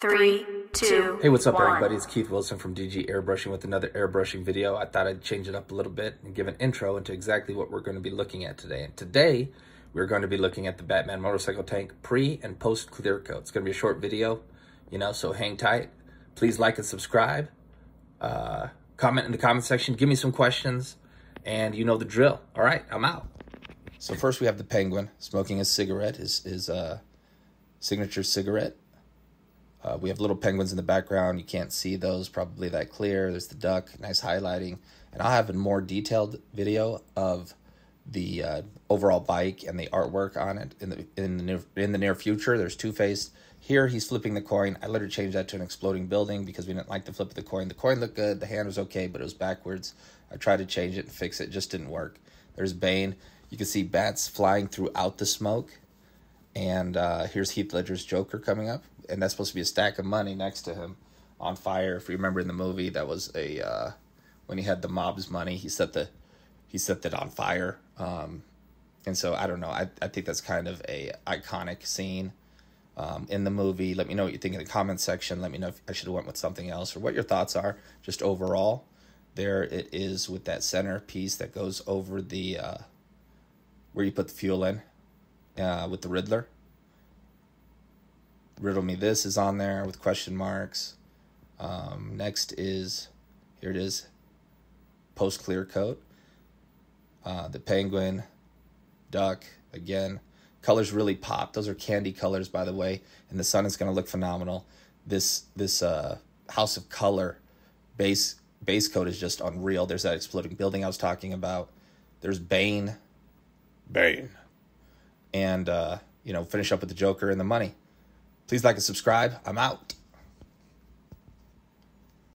Three, two. Hey, what's up, one. everybody? It's Keith Wilson from DG Airbrushing with another airbrushing video. I thought I'd change it up a little bit and give an intro into exactly what we're going to be looking at today. And today, we're going to be looking at the Batman motorcycle tank pre and post clear coat. It's going to be a short video, you know, so hang tight. Please like and subscribe. Uh, comment in the comment section. Give me some questions, and you know the drill. All right, I'm out. So first, we have the Penguin smoking a cigarette. His his uh, signature cigarette. Uh, we have little penguins in the background. You can't see those probably that clear. There's the duck, nice highlighting. And I'll have a more detailed video of the uh, overall bike and the artwork on it in the in the near, in the near future. There's Two Face. Here he's flipping the coin. I later changed that to an exploding building because we didn't like the flip of the coin. The coin looked good. The hand was okay, but it was backwards. I tried to change it and fix it. it just didn't work. There's Bane. You can see bats flying throughout the smoke. And uh, here's Heath Ledger's Joker coming up, and that's supposed to be a stack of money next to him on fire. If you remember in the movie, that was a uh, when he had the mob's money, he set the he set that on fire. Um, and so I don't know. I I think that's kind of a iconic scene um, in the movie. Let me know what you think in the comment section. Let me know if I should have went with something else or what your thoughts are just overall. There it is with that center piece that goes over the uh, where you put the fuel in uh, with the Riddler. Riddle Me This is on there with question marks. Um, next is, here it is, post clear coat. Uh, the Penguin, Duck, again. Colors really pop. Those are candy colors, by the way. And the sun is going to look phenomenal. This this uh, House of Kolor base base coat is just unreal. There's that exploding building I was talking about. There's Bane. Bane and uh, you know finish up with the Joker and the money. Please like and subscribe. I'm out.